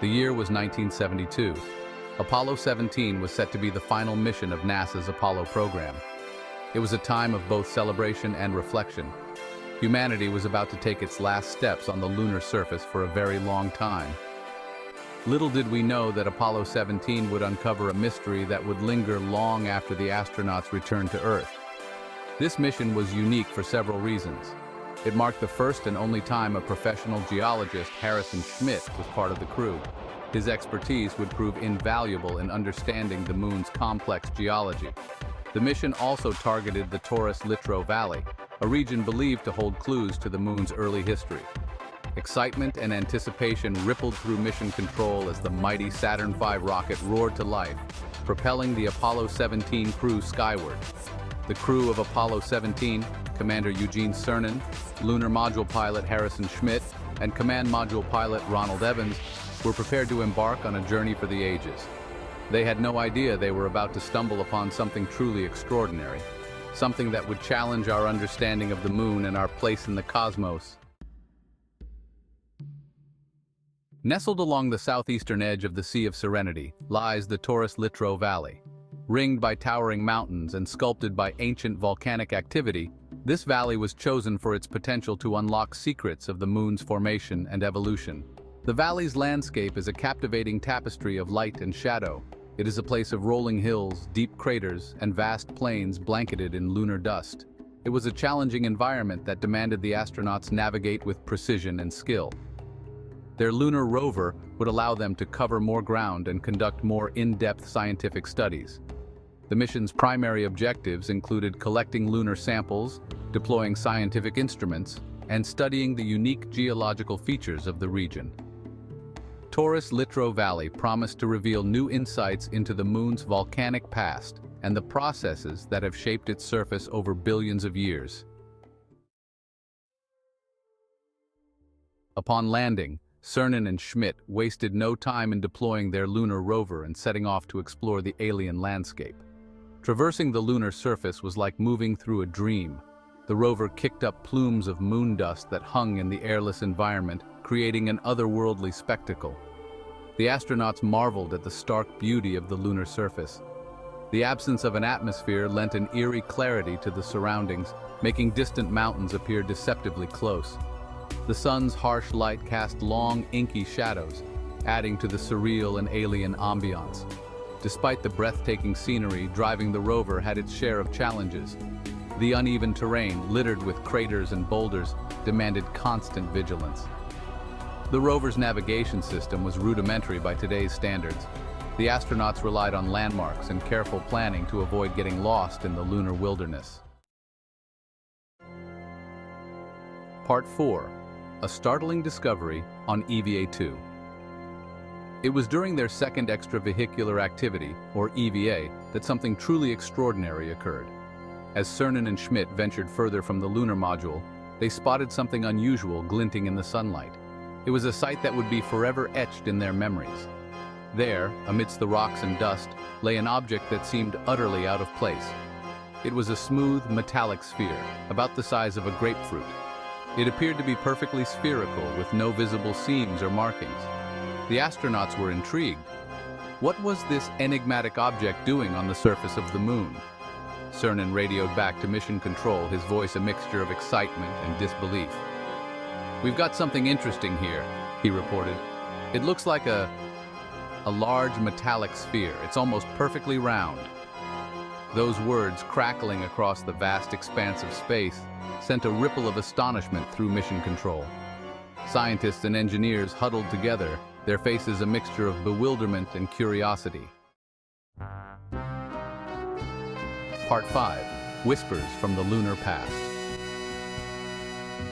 The year was 1972. Apollo 17 was set to be the final mission of NASA's Apollo program. It was a time of both celebration and reflection. Humanity was about to take its last steps on the lunar surface for a very long time. Little did we know that Apollo 17 would uncover a mystery that would linger long after the astronauts returned to Earth. This mission was unique for several reasons. It marked the first and only time a professional geologist, Harrison Schmitt, was part of the crew. His expertise would prove invaluable in understanding the moon's complex geology. The mission also targeted the Taurus Littrow Valley, a region believed to hold clues to the moon's early history. Excitement and anticipation rippled through mission control as the mighty Saturn V rocket roared to life, propelling the Apollo 17 crew skyward. The crew of Apollo 17, Commander Eugene Cernan, Lunar Module Pilot Harrison Schmitt, and Command Module Pilot Ronald Evans were prepared to embark on a journey for the ages. They had no idea they were about to stumble upon something truly extraordinary, something that would challenge our understanding of the moon and our place in the cosmos. Nestled along the southeastern edge of the Sea of Serenity lies the Taurus Littrow Valley, Ringed by towering mountains and sculpted by ancient volcanic activity, this valley was chosen for its potential to unlock secrets of the moon's formation and evolution. The valley's landscape is a captivating tapestry of light and shadow. It is a place of rolling hills, deep craters, and vast plains blanketed in lunar dust. It was a challenging environment that demanded the astronauts navigate with precision and skill. Their lunar rover would allow them to cover more ground and conduct more in-depth scientific studies. The mission's primary objectives included collecting lunar samples, deploying scientific instruments, and studying the unique geological features of the region. Taurus Littrow Valley promised to reveal new insights into the moon's volcanic past and the processes that have shaped its surface over billions of years. Upon landing, Cernan and Schmitt wasted no time in deploying their lunar rover and setting off to explore the alien landscape. Traversing the lunar surface was like moving through a dream. The rover kicked up plumes of moon dust that hung in the airless environment, creating an otherworldly spectacle. The astronauts marveled at the stark beauty of the lunar surface. The absence of an atmosphere lent an eerie clarity to the surroundings, making distant mountains appear deceptively close. The sun's harsh light cast long, inky shadows, adding to the surreal and alien ambiance. Despite the breathtaking scenery, driving the rover had its share of challenges. The uneven terrain, littered with craters and boulders, demanded constant vigilance. The rover's navigation system was rudimentary by today's standards. The astronauts relied on landmarks and careful planning to avoid getting lost in the lunar wilderness. Part 4. A startling discovery on EVA-2. It was during their second extravehicular activity, or EVA, that something truly extraordinary occurred. As Cernan and Schmitt ventured further from the lunar module, they spotted something unusual glinting in the sunlight. It was a sight that would be forever etched in their memories. There, amidst the rocks and dust, lay an object that seemed utterly out of place. It was a smooth, metallic sphere, about the size of a grapefruit. It appeared to be perfectly spherical, with no visible seams or markings. The astronauts were intrigued. What was this enigmatic object doing on the surface of the moon? Cernan radioed back to Mission Control, his voice a mixture of excitement and disbelief. We've got something interesting here, he reported. It looks like a... a large metallic sphere. It's almost perfectly round. Those words crackling across the vast expanse of space sent a ripple of astonishment through Mission Control. Scientists and engineers huddled together, their faces a mixture of bewilderment and curiosity. Part 5. Whispers from the Lunar Past.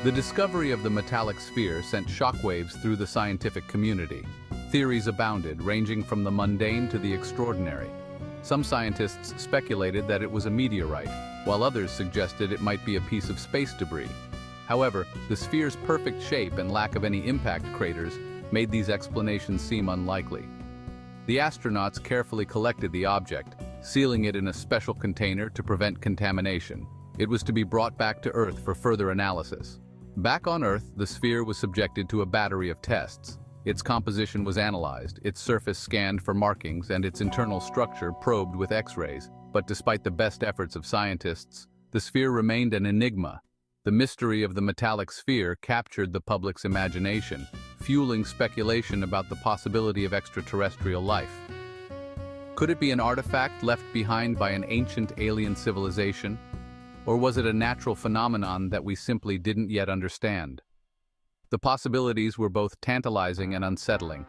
The discovery of the metallic sphere sent shockwaves through the scientific community. Theories abounded, ranging from the mundane to the extraordinary. Some scientists speculated that it was a meteorite, while others suggested it might be a piece of space debris. However, the sphere's perfect shape and lack of any impact craters made these explanations seem unlikely. The astronauts carefully collected the object, sealing it in a special container to prevent contamination. It was to be brought back to Earth for further analysis. Back on Earth, the sphere was subjected to a battery of tests. Its composition was analyzed, its surface scanned for markings, and its internal structure probed with X-rays. But despite the best efforts of scientists, the sphere remained an enigma. The mystery of the metallic sphere captured the public's imagination, fueling speculation about the possibility of extraterrestrial life. Could it be an artifact left behind by an ancient alien civilization? Or was it a natural phenomenon that we simply didn't yet understand? The possibilities were both tantalizing and unsettling.